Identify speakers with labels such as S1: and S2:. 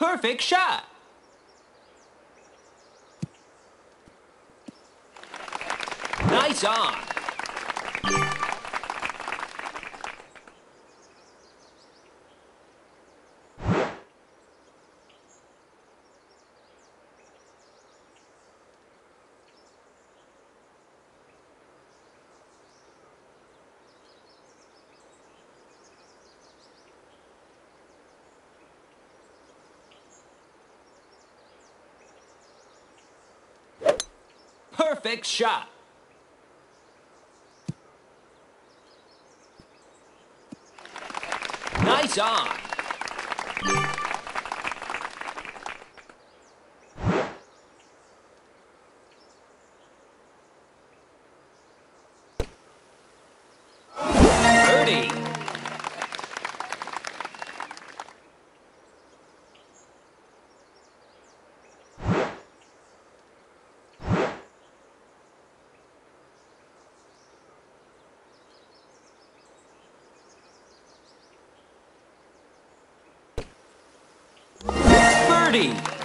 S1: Perfect shot. Nice on. Perfect shot. Nice on. Liberty.